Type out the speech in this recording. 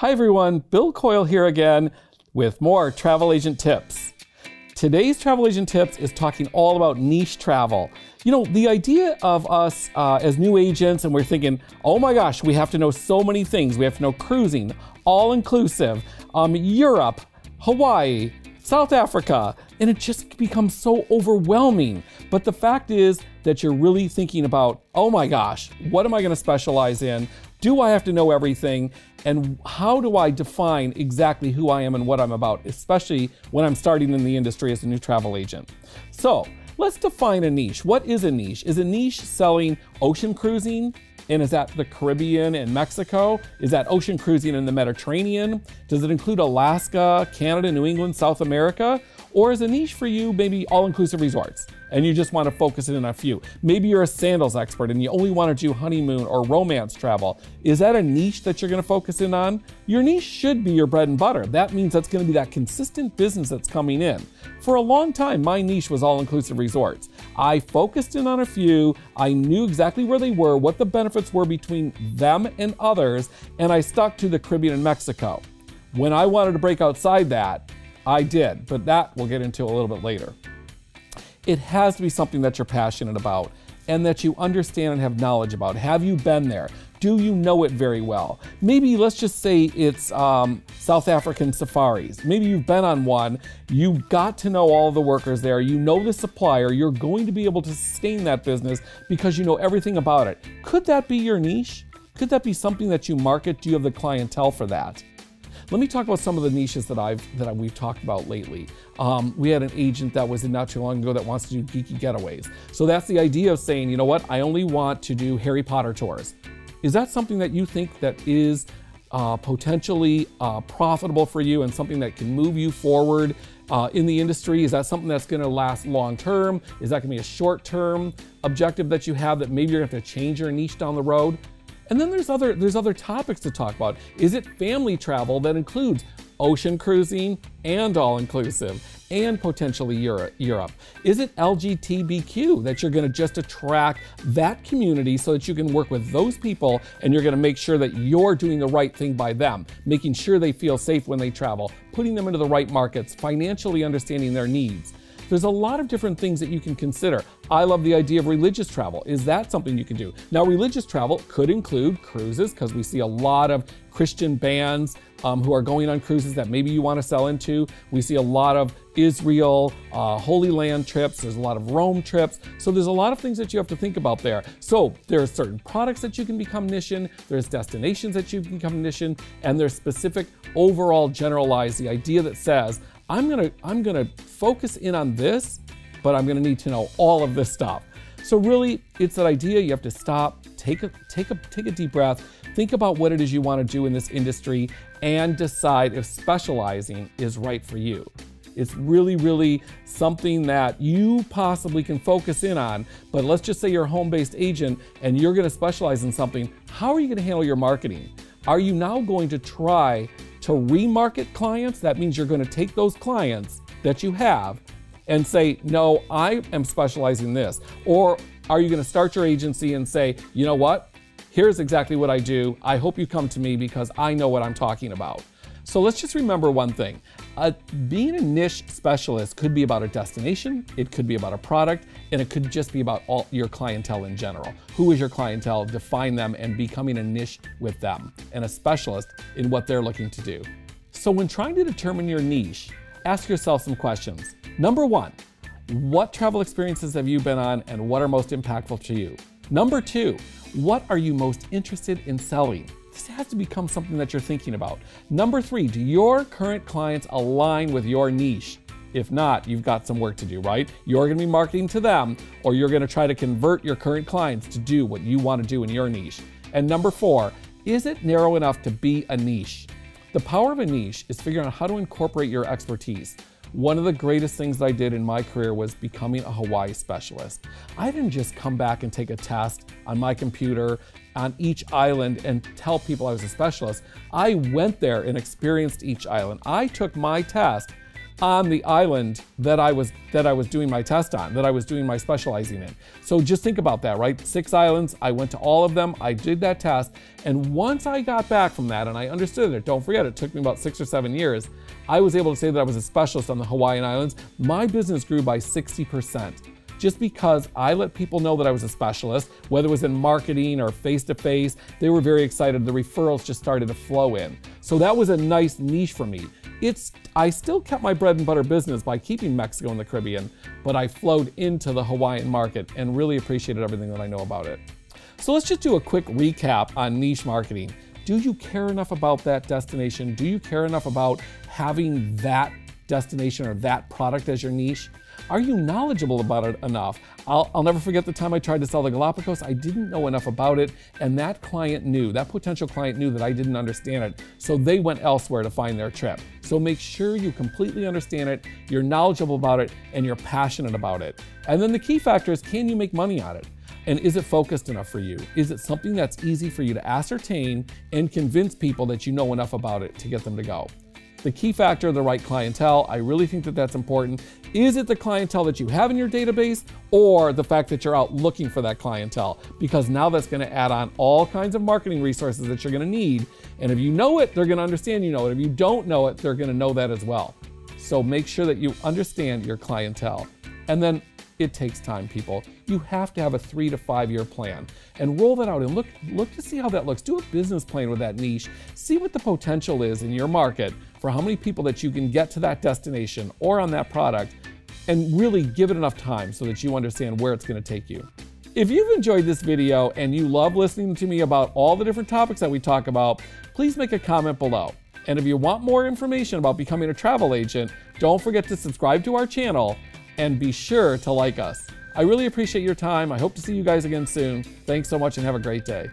Hi everyone, Bill Coyle here again with more travel agent tips. Today's travel agent tips is talking all about niche travel. You know, the idea of us uh, as new agents, and we're thinking, oh my gosh, we have to know so many things. We have to know cruising, all inclusive, um, Europe, Hawaii, South Africa, and it just becomes so overwhelming. But the fact is that you're really thinking about, oh my gosh, what am I gonna specialize in? Do I have to know everything? And how do I define exactly who I am and what I'm about, especially when I'm starting in the industry as a new travel agent? So let's define a niche. What is a niche? Is a niche selling ocean cruising? And is that the Caribbean and Mexico? Is that ocean cruising in the Mediterranean? Does it include Alaska, Canada, New England, South America? Or is a niche for you maybe all-inclusive resorts and you just want to focus in on a few? Maybe you're a sandals expert and you only want to do honeymoon or romance travel. Is that a niche that you're going to focus in on? Your niche should be your bread and butter. That means that's going to be that consistent business that's coming in. For a long time, my niche was all-inclusive resorts. I focused in on a few, I knew exactly where they were, what the benefits were between them and others, and I stuck to the Caribbean and Mexico. When I wanted to break outside that, I did, but that we'll get into a little bit later. It has to be something that you're passionate about and that you understand and have knowledge about. Have you been there? Do you know it very well? Maybe let's just say it's um, South African safaris. Maybe you've been on one, you got to know all the workers there, you know the supplier, you're going to be able to sustain that business because you know everything about it. Could that be your niche? Could that be something that you market? Do you have the clientele for that? Let me talk about some of the niches that I've that we've talked about lately. Um, we had an agent that was in not too long ago that wants to do geeky getaways. So that's the idea of saying, you know what, I only want to do Harry Potter tours. Is that something that you think that is uh, potentially uh, profitable for you and something that can move you forward uh, in the industry? Is that something that's going to last long term? Is that to be a short term objective that you have that maybe you're going to have to change your niche down the road? And then there's other there's other topics to talk about. Is it family travel that includes ocean cruising and all-inclusive and potentially Europe? Is it LGBTQ that you're gonna just attract that community so that you can work with those people and you're gonna make sure that you're doing the right thing by them, making sure they feel safe when they travel, putting them into the right markets, financially understanding their needs. There's a lot of different things that you can consider. I love the idea of religious travel. Is that something you can do? Now, religious travel could include cruises because we see a lot of Christian bands um, who are going on cruises that maybe you want to sell into. We see a lot of Israel, uh, Holy Land trips. There's a lot of Rome trips. So there's a lot of things that you have to think about there. So there are certain products that you can become niche in. There's destinations that you can become niche in, and there's specific overall generalized, the idea that says, I'm gonna, I'm gonna focus in on this, but I'm gonna need to know all of this stuff. So really, it's that idea you have to stop, take a, take a, take a deep breath, think about what it is you wanna do in this industry, and decide if specializing is right for you. It's really, really something that you possibly can focus in on. But let's just say you're a home-based agent and you're gonna specialize in something. How are you gonna handle your marketing? Are you now going to try to remarket clients, that means you're going to take those clients that you have and say, no, I am specializing this. Or are you going to start your agency and say, you know what? Here's exactly what I do. I hope you come to me because I know what I'm talking about. So let's just remember one thing. Uh, being a niche specialist could be about a destination, it could be about a product, and it could just be about all your clientele in general. Who is your clientele? Define them and becoming a niche with them and a specialist in what they're looking to do. So when trying to determine your niche, ask yourself some questions. Number one, what travel experiences have you been on and what are most impactful to you? Number two, what are you most interested in selling? Has to become something that you're thinking about. Number three, do your current clients align with your niche? If not, you've got some work to do, right? You're gonna be marketing to them, or you're gonna try to convert your current clients to do what you wanna do in your niche. And number four, is it narrow enough to be a niche? The power of a niche is figuring out how to incorporate your expertise. One of the greatest things I did in my career was becoming a Hawaii specialist. I didn't just come back and take a test on my computer on each island and tell people I was a specialist. I went there and experienced each island. I took my test on the island that I was that I was doing my test on, that I was doing my specializing in. So just think about that, right? Six islands, I went to all of them, I did that test, and once I got back from that and I understood it, don't forget it took me about 6 or 7 years, I was able to say that I was a specialist on the Hawaiian Islands. My business grew by 60% just because I let people know that I was a specialist, whether it was in marketing or face to face, they were very excited. The referrals just started to flow in. So that was a nice niche for me. It's I still kept my bread and butter business by keeping Mexico and the Caribbean, but I flowed into the Hawaiian market and really appreciated everything that I know about it. So let's just do a quick recap on niche marketing. Do you care enough about that destination? Do you care enough about having that destination or that product as your niche? Are you knowledgeable about it enough? I'll, I'll, never forget the time I tried to sell the Galapagos. I didn't know enough about it, and that client knew, that potential client knew that I didn't understand it. So they went elsewhere to find their trip. So make sure you completely understand it, you're knowledgeable about it, and you're passionate about it. And then the key factor is can you make money on it? And is it focused enough for you? Is it something that's easy for you to ascertain and convince people that you know enough about it to get them to go? The key factor, the right clientele, I really think that that's important. Is it the clientele that you have in your database or the fact that you're out looking for that clientele? Because now that's gonna add on all kinds of marketing resources that you're gonna need. And if you know it, they're gonna understand you know it. If you don't know it, they're gonna know that as well. So make sure that you understand your clientele. And then it takes time, people. You have to have a three to five year plan and roll that out and look, look to see how that looks. Do a business plan with that niche. See what the potential is in your market for how many people that you can get to that destination or on that product and really give it enough time so that you understand where it's gonna take you. If you've enjoyed this video and you love listening to me about all the different topics that we talk about, please make a comment below. And if you want more information about becoming a travel agent, don't forget to subscribe to our channel and be sure to like us. I really appreciate your time. I hope to see you guys again soon. Thanks so much and have a great day.